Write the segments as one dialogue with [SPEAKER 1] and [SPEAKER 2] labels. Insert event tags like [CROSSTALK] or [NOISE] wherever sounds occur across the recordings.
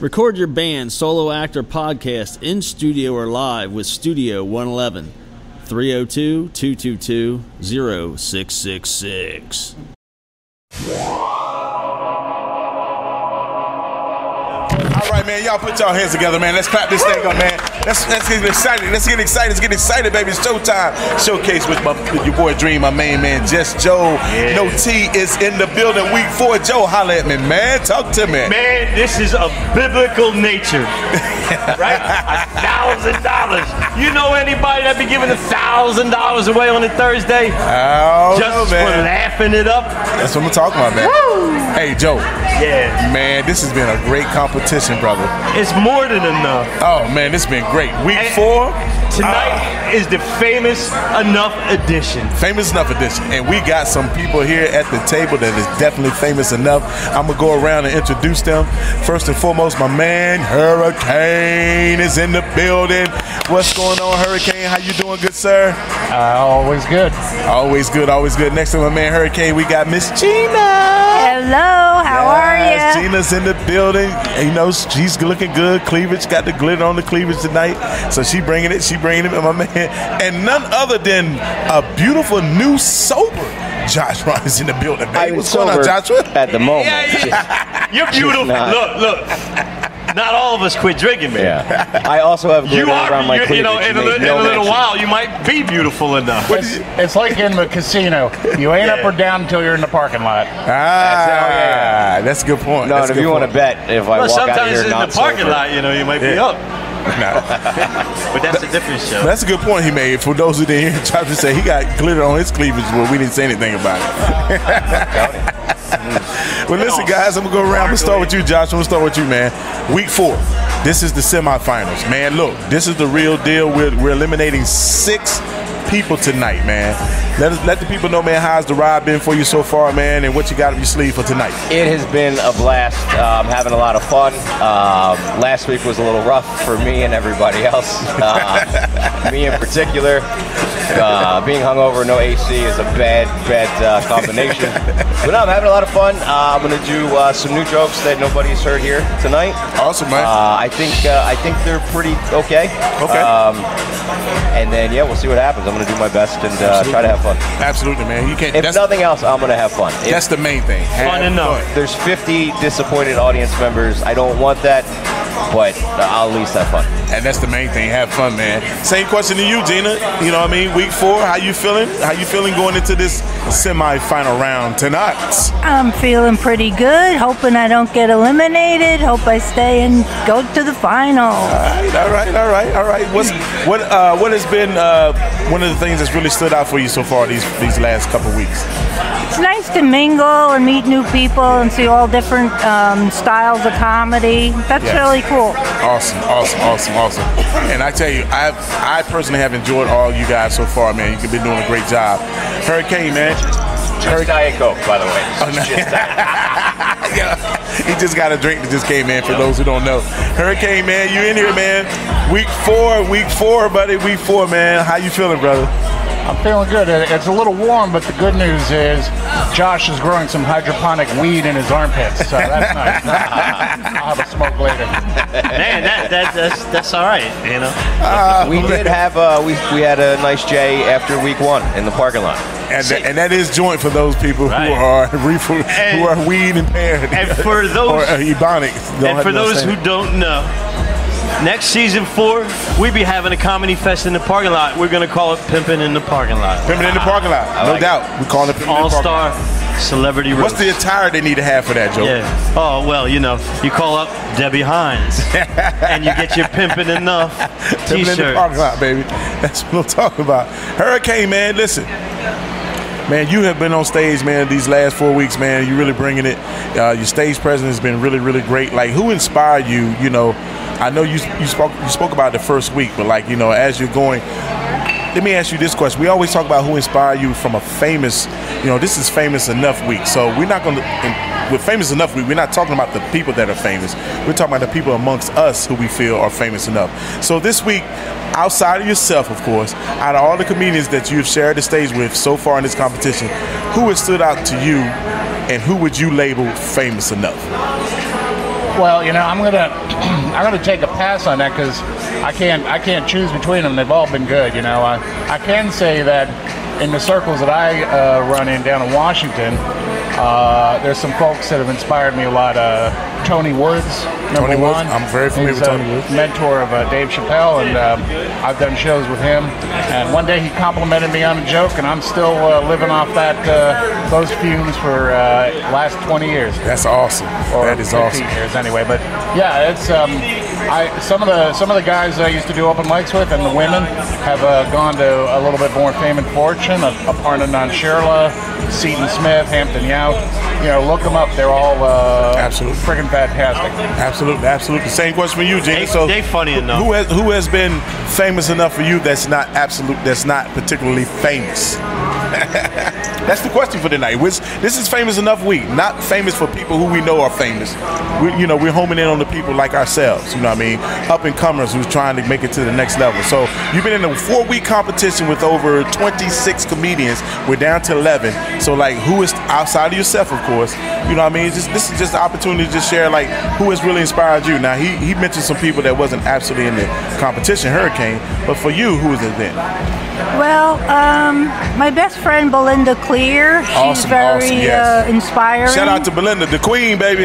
[SPEAKER 1] Record your band, solo act, or podcast in studio or live with Studio 111. 302 222 0666.
[SPEAKER 2] All right, man. Y'all put y'all hands together, man. Let's clap this thing up, man. Let's let's get excited. Let's get excited. Let's get excited, baby. It's showtime. Showcase with my with your boy Dream, my main man, Just Joe. No T is in the building. Week four. Joe, holla at me, man. Talk to me.
[SPEAKER 3] Man, this is a biblical nature. [LAUGHS] right? A thousand dollars. You know anybody that be giving a thousand dollars away on a Thursday?
[SPEAKER 2] Oh,
[SPEAKER 3] Just
[SPEAKER 2] no,
[SPEAKER 3] for laughing it up?
[SPEAKER 2] That's what I'm talking about, man. Hey, Joe.
[SPEAKER 3] Yeah.
[SPEAKER 2] Man, this has been a great competition, brother.
[SPEAKER 3] It's more than enough.
[SPEAKER 2] Oh man, this has been great. Week
[SPEAKER 3] And
[SPEAKER 2] four.
[SPEAKER 3] Tonight uh, is the famous enough edition.
[SPEAKER 2] Famous enough edition, and we got some people here at the table that is definitely famous enough. I'm gonna go around and introduce them. First and foremost, my man Hurricane is in the building. What's going on, Hurricane? How you doing, good sir?
[SPEAKER 4] Uh, always good.
[SPEAKER 2] Always good, always good. Next to my man Hurricane, we got Miss Gina.
[SPEAKER 5] Hello, how are you?
[SPEAKER 2] Gina's in the building. And, you know, she's looking good. Cleavage got the glitter on the cleavage tonight. So she bringing it. She bringing it, [LAUGHS] my man. And none other than a beautiful new sober Josh Ryan is in the building. Baby. What's going on,
[SPEAKER 6] sober
[SPEAKER 2] Joshua?
[SPEAKER 6] at the [LAUGHS] moment. [LAUGHS]
[SPEAKER 3] You're beautiful. Look, look. Not all of us quit drinking, man.
[SPEAKER 6] Yeah. I also have glitter
[SPEAKER 3] You are,
[SPEAKER 6] around my cleavage.
[SPEAKER 3] you know, in a,
[SPEAKER 6] made
[SPEAKER 3] li- in
[SPEAKER 6] no
[SPEAKER 3] a little
[SPEAKER 6] mention.
[SPEAKER 3] while, you might be beautiful enough.
[SPEAKER 4] It's, it's like in the casino. You ain't up or down until you're in the parking lot.
[SPEAKER 2] Ah, that's a good point.
[SPEAKER 6] No,
[SPEAKER 2] that's
[SPEAKER 6] and if
[SPEAKER 2] good
[SPEAKER 6] you want to bet, if I
[SPEAKER 3] Well,
[SPEAKER 6] walk out of
[SPEAKER 3] sometimes
[SPEAKER 6] here
[SPEAKER 3] in the parking
[SPEAKER 6] sober,
[SPEAKER 3] lot, you know, you might be
[SPEAKER 2] Yeah.
[SPEAKER 3] up.
[SPEAKER 2] Nah. [LAUGHS]
[SPEAKER 3] But that's a different show.
[SPEAKER 2] That's a good point he made. For those who didn't hear, [LAUGHS] Joshua said he got glitter on his cleavage, but we didn't say anything about it. Well, listen, guys, I'm gonna go around. I'm gonna start with you, Josh. I'm gonna start with you, man. Week four. This is the semifinals, man. Look, this is the real deal. We're, we're eliminating six people tonight, man. Let us let the people know, man, how's the ride been for you so far, man, and what you got up your sleeve for tonight.
[SPEAKER 6] It has been a blast. I'm having a lot of fun. Uh, last week was a little rough for me and everybody else. [LAUGHS] Uh, me in particular. Uh, being hungover, no AC is a bad, bad uh, combination. [LAUGHS] but no, I'm having a lot of fun. Uh, I'm gonna do uh, some new jokes that nobody's heard here tonight.
[SPEAKER 2] Awesome, man.
[SPEAKER 6] Uh, I think uh, I think they're pretty okay.
[SPEAKER 2] Okay.
[SPEAKER 6] Um, and then yeah, we'll see what happens. I'm gonna do my best and uh, try to have fun.
[SPEAKER 2] Absolutely, man. You can't.
[SPEAKER 6] If
[SPEAKER 2] That's,
[SPEAKER 6] nothing else, I'm gonna have fun. If-
[SPEAKER 2] that's the main thing.
[SPEAKER 3] Fun enough.
[SPEAKER 2] fun.
[SPEAKER 6] there's 50 disappointed audience members. I don't want that, but I'll at least have fun.
[SPEAKER 2] And that's the main thing. Have fun, man. Same question to you, Gina. You know what I mean? Week four, how you feeling? How you feeling going into this semi-final round tonight?
[SPEAKER 5] I'm feeling pretty good. Hoping I don't get eliminated. Hope I stay and go to the final.
[SPEAKER 2] All right, all right, all right, all right. What's what? Uh, what has been uh, one of the things that's really stood out for you so far these these last couple weeks?
[SPEAKER 5] It's nice to mingle and meet new people and see all different um, styles of comedy. That's
[SPEAKER 2] Yes.
[SPEAKER 5] really cool.
[SPEAKER 2] Awesome, awesome, awesome, awesome. And I tell you, I I personally have enjoyed all you guys so far, man. You've been doing a great job. Hurricane, man.
[SPEAKER 6] Just Diet Coke, by the way.
[SPEAKER 2] Oh, no. [LAUGHS] yeah, he just got a drink that just came in. For those who don't know, Hurricane man, you in here, man? Week four, week four, buddy. Week four, man. How you feeling, brother?
[SPEAKER 4] I'm feeling good. It's a little warm, but the good news is Josh is growing some hydroponic weed in his armpits, so that's nice. [LAUGHS] I'll have a smoke later.
[SPEAKER 3] Man, that, that, that's, that's all right, you know?
[SPEAKER 6] we [LAUGHS] did have uh, we we had a nice J after week one in the parking lot.
[SPEAKER 2] And, that, and that is joint for those people
[SPEAKER 3] Right. [LAUGHS]
[SPEAKER 2] who are reefer,
[SPEAKER 3] And-
[SPEAKER 2] who are weed impaired,
[SPEAKER 3] and for those-
[SPEAKER 2] or uh, ebonic.
[SPEAKER 3] And for those who don't know, next season four, we be having a comedy fest in the parking lot. We're going to call it Pimpin' in the Parking Lot.
[SPEAKER 2] Pimpin' in the parking lot, no
[SPEAKER 6] like
[SPEAKER 2] doubt. We call it Pimpin' in the
[SPEAKER 3] All star celebrity roast.
[SPEAKER 2] What's the attire they need to have for that, Joe?
[SPEAKER 3] Yeah. Oh, well, you know, you call up Debbie Hines [LAUGHS] and you get your Pimpin' Enough
[SPEAKER 2] Pimpin' in the
[SPEAKER 3] t-shirt.
[SPEAKER 2] parking lot, baby. That's what I'm talking about. Hurricane, man, listen. Man, you have been on stage, man, these last four weeks, man. You're really bringing it. Uh, your stage presence has been really, really great. Like, who inspired you? You know, I know you you spoke you spoke about the first week, but like, you know, as you're going, let me ask you this question. We always talk about who inspired you from a famous, you know, this is famous enough week. So we're not going to, with famous enough we're not talking about the people that are famous. We're talking about the people amongst us who we feel are famous enough. So this week, outside of yourself, of course, out of all the comedians that you've shared the stage with so far in this competition, who has stood out to you and who would you label famous enough?
[SPEAKER 4] Well, you know, I'm gonna [CLEARS THROAT] I'm gonna take a pass on that because I can't I can't choose between them. They've all been good. You know, I I can say that in the circles that I uh, run in down in Washington, uh, there's some folks that have inspired me a lot. Uh, Tony Woods, number
[SPEAKER 2] Tony Woods. I'm very familiar
[SPEAKER 4] He's
[SPEAKER 2] with Tony Woods.
[SPEAKER 4] Mentor of uh, Dave Chappelle, and um, I've done shows with him. And one day he complimented me on a joke, and I'm still uh, living off that uh, those fumes for uh, last 20 years
[SPEAKER 2] That's awesome.
[SPEAKER 4] or
[SPEAKER 2] That is
[SPEAKER 4] 15
[SPEAKER 2] awesome.
[SPEAKER 4] years anyway. But yeah, it's um, I some of the some of the guys I used to do open mics with, and the women have uh, gone to a little bit more fame and fortune. Aparna Nancherla, Seaton Smith, Hampton Yount. You know, look them up. They're all uh,
[SPEAKER 2] Absolutely.
[SPEAKER 4] friggin' fantastic.
[SPEAKER 2] Absolutely, absolutely. Same question for you, Gina.
[SPEAKER 3] They-
[SPEAKER 2] so
[SPEAKER 3] they funny enough.
[SPEAKER 2] Who has who has been famous enough for you that's not absolute that's not particularly famous? That's the question for tonight. Which this is famous enough week, not famous for people who we know are famous. We, you know, we're homing in on the people like ourselves. You know what I mean? Up and comers who's trying to make it to the next level. So you've been in a four week competition with over 26 comedians. We're down to 11. So like, who is outside of yourself, of course? You know what I mean? Just, this is just an opportunity to just share like who has really inspired you. Now he he mentioned some people that wasn't absolutely in the competition, Hurricane, but for you, who is it then?
[SPEAKER 5] Well, um, my best friend Belinda Clear. She's
[SPEAKER 2] Awesome,
[SPEAKER 5] very
[SPEAKER 2] awesome, yes.
[SPEAKER 5] uh, inspiring.
[SPEAKER 2] Shout out to Belinda, the queen, baby.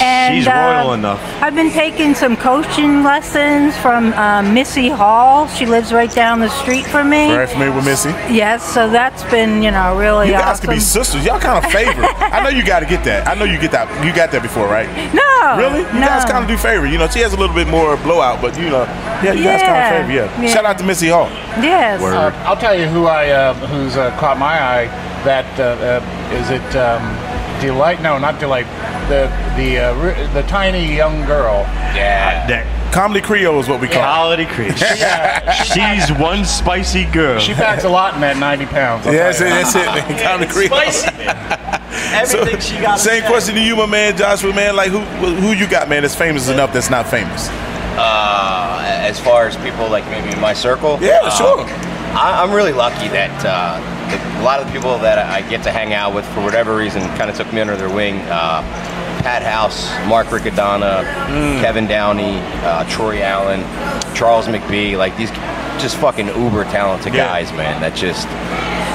[SPEAKER 5] and,
[SPEAKER 3] She's
[SPEAKER 5] uh,
[SPEAKER 3] royal enough.
[SPEAKER 5] I've been taking some coaching lessons from uh, Missy Hall. She lives right down the street from me.
[SPEAKER 2] Very familiar with Missy.
[SPEAKER 5] Yes, so that's been you know really
[SPEAKER 2] You guys
[SPEAKER 5] awesome.
[SPEAKER 2] could be sisters. Y'all kind of [LAUGHS] favor. I know you got to get that. I know you get that. You got that before, right?
[SPEAKER 5] no,
[SPEAKER 2] Really? You
[SPEAKER 5] no.
[SPEAKER 2] guys kind of do favor. You know, she has a little bit more blowout, but you know, yeah, you guys kind of favor. Yeah.
[SPEAKER 5] yeah.
[SPEAKER 2] Shout out to Missy Hall.
[SPEAKER 5] Yes.
[SPEAKER 4] Uh, I'll tell you who I uh, who's uh, caught my eye. That uh, uh, is it. Um, Delight? No, not Delight. The the uh, ri- the tiny young girl.
[SPEAKER 6] Yeah.
[SPEAKER 3] That
[SPEAKER 2] Comedy Creole is what we call. it.
[SPEAKER 3] quality creation. [LAUGHS] She's one spicy girl.
[SPEAKER 4] She packs a lot in that 90 pounds. I'll
[SPEAKER 2] Yeah, that's it. That's it, man. Comedy Creole. [LAUGHS]
[SPEAKER 3] Everything she got.
[SPEAKER 2] Same question to you, my man, Joshua, man. Like, who who you got, man? That's famous enough that's not famous.
[SPEAKER 6] Uh, as far as people like maybe in my circle.
[SPEAKER 2] Yeah,
[SPEAKER 6] um,
[SPEAKER 2] sure.
[SPEAKER 6] I, I'm really lucky that uh, a lot of the people that I get to hang out with, for whatever reason, kind of took me under their wing. Uh, Pat House, Mark Riccadonna,
[SPEAKER 2] Mm.
[SPEAKER 6] Kevin Downey, uh, Troy Allen, Charles McBee, like these just fucking uber talented
[SPEAKER 2] Yeah.
[SPEAKER 6] guys, man. That just,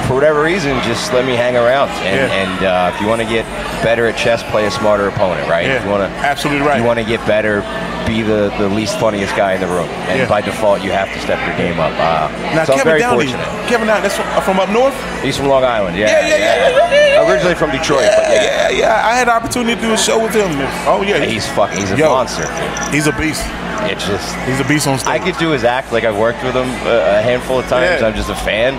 [SPEAKER 6] for whatever reason, just let me hang around. And,
[SPEAKER 2] Yeah.
[SPEAKER 6] and uh, if you want to get better at chess, play a smarter opponent, right?
[SPEAKER 2] Yeah,
[SPEAKER 6] If you want to,
[SPEAKER 2] absolutely right.
[SPEAKER 6] You want to get better, be the, the least funniest guy in the room, and
[SPEAKER 2] Yeah.
[SPEAKER 6] by default, you have to step your game up. Uh,
[SPEAKER 2] Now,
[SPEAKER 6] so
[SPEAKER 2] Kevin Downey,
[SPEAKER 6] fortunate.
[SPEAKER 2] Kevin Downey, that's from, from up north.
[SPEAKER 6] He's from Long Island, yeah.
[SPEAKER 2] Yeah, yeah, yeah, yeah, yeah, yeah.
[SPEAKER 6] Originally from Detroit, but yeah.
[SPEAKER 2] Yeah, yeah. I had the opportunity to do a show with him. Oh yeah,
[SPEAKER 6] He's fucking, he's a
[SPEAKER 2] Yo.
[SPEAKER 6] monster.
[SPEAKER 2] he's a beast.
[SPEAKER 6] It's just,
[SPEAKER 2] He's a beast on stage.
[SPEAKER 6] I could do his act. Like I've worked with him a handful of times. I'm just a fan,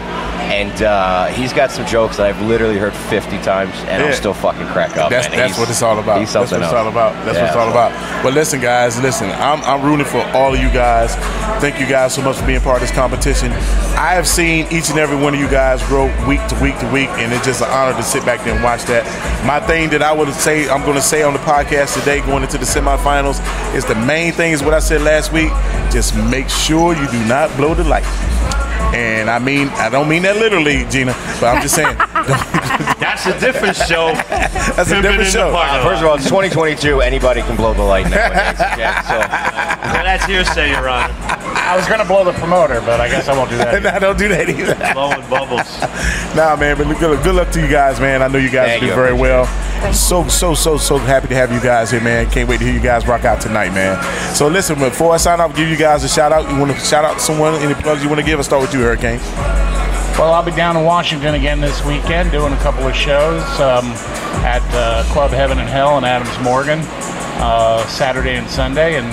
[SPEAKER 6] and uh, he's got some jokes that I've literally heard 50 times, and
[SPEAKER 2] Yeah.
[SPEAKER 6] I'm still fucking crack up.
[SPEAKER 2] That's, that's what it's all about.
[SPEAKER 6] He's something That's
[SPEAKER 2] what it's
[SPEAKER 6] else.
[SPEAKER 2] all about. That's what it's all
[SPEAKER 6] so-
[SPEAKER 2] about. But listen, guys, listen. I'm, I'm rooting for all of you guys. Thank you guys so much for being part of this competition. I have seen each and every one of you guys grow week to week to week, and it's just an honor to sit back there and watch that. My thing that I would say, I'm going to say on the podcast today, going into the semifinals, is the main thing is what I said last week. Just make sure you do not blow the light. And I mean, I don't mean that literally, Gina, but I'm just saying. [LAUGHS]
[SPEAKER 3] That's a different show.
[SPEAKER 2] That's a different show.
[SPEAKER 3] parking.
[SPEAKER 6] First of all, it's 2022. Anybody can blow the light nowadays. [LAUGHS] Okay? So
[SPEAKER 3] Well, that's hearsay, Your Honor.
[SPEAKER 4] I was going to blow the promoter, but I guess I won't do that. [LAUGHS]
[SPEAKER 2] no, don't do that either.
[SPEAKER 3] Blowing bubbles.
[SPEAKER 2] Nah, man, but good, good luck to you guys, man. I know you guys
[SPEAKER 6] Thank
[SPEAKER 2] do
[SPEAKER 6] you.
[SPEAKER 2] very well. So, so, so, so happy to have you guys here, man. Can't wait to hear you guys rock out tonight, man. So, listen, before I sign off, give you guys a shout out. You want to shout out to someone? Any plugs you want to give? I'll start with you, Hurricane.
[SPEAKER 4] Well, I'll be down in Washington again this weekend doing a couple of shows um, at uh, Club Heaven and Hell in Adams Morgan, uh, Saturday and Sunday, and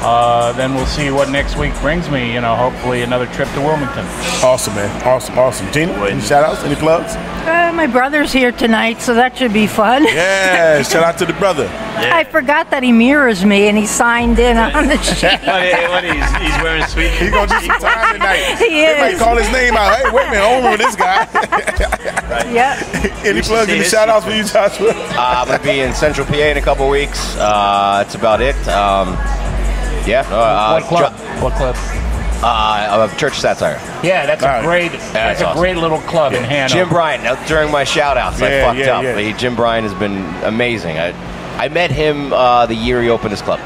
[SPEAKER 4] uh, then we'll see what next week brings me. You know, hopefully another trip to Wilmington.
[SPEAKER 2] Awesome, man. Awesome, awesome. Gina, any shout outs? Any plugs?
[SPEAKER 5] Uh, my brother's here tonight, so that should be fun. [LAUGHS]
[SPEAKER 2] Yeah, shout out to the brother.
[SPEAKER 5] I forgot that he mirrors me and he signed in on the [LAUGHS] sheet.
[SPEAKER 3] What, what, he's, he's wearing sweet.
[SPEAKER 2] He's going to do some time tonight. [LAUGHS]
[SPEAKER 5] He
[SPEAKER 2] They might
[SPEAKER 5] is.
[SPEAKER 2] call his name out. Hey, wait a minute. I don't remember this guy.
[SPEAKER 5] Yep.
[SPEAKER 2] any plugs, any
[SPEAKER 3] his
[SPEAKER 2] shout outs for you, Joshua?
[SPEAKER 6] uh, I'm gonna be in Central PA in a couple weeks. Uh, that's about it. Um, yeah. Uh,
[SPEAKER 4] what club?
[SPEAKER 6] Jo-
[SPEAKER 4] what club?
[SPEAKER 6] uh, uh, Church Satire.
[SPEAKER 4] Yeah, that's
[SPEAKER 2] All
[SPEAKER 4] a
[SPEAKER 2] right.
[SPEAKER 4] great. that's a
[SPEAKER 6] awesome.
[SPEAKER 4] great little club in Hanover.
[SPEAKER 6] Jim Bryan. uh, During my shout outs,
[SPEAKER 2] Yeah,
[SPEAKER 6] I fucked
[SPEAKER 2] yeah,
[SPEAKER 6] up.
[SPEAKER 2] yeah.
[SPEAKER 6] He- Jim Bryan has been amazing. I, I met him uh, the year he opened his club.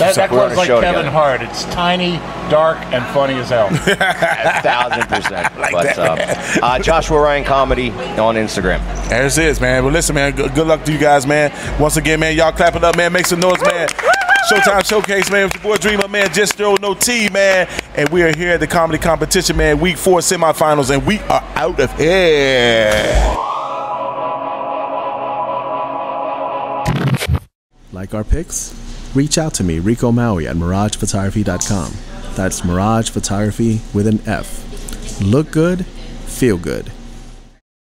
[SPEAKER 4] That, that
[SPEAKER 6] We were on
[SPEAKER 4] club's like Kevin
[SPEAKER 6] together.
[SPEAKER 4] Hart. It's tiny, dark, and funny as hell. [LAUGHS]
[SPEAKER 6] A thousand percent. [LAUGHS]
[SPEAKER 2] Like
[SPEAKER 6] but
[SPEAKER 2] that,
[SPEAKER 6] um, uh, Joshua Ryan Comedy on Instagram.
[SPEAKER 2] There it is, man. Well, listen, man. Good, good luck to you guys, man. Once again, man, y'all clap it up, man. Make some noise, man. Showtime Showcase, man. It's your boy Dreamer, man. Just throw no T, man. And we are here at the comedy competition, man. Week four semifinals, and we are out of here.
[SPEAKER 7] Like our picks? Reach out to me, Rico Maui at miragephotography.com. That's Mirage Photography with an F. Look good, feel good.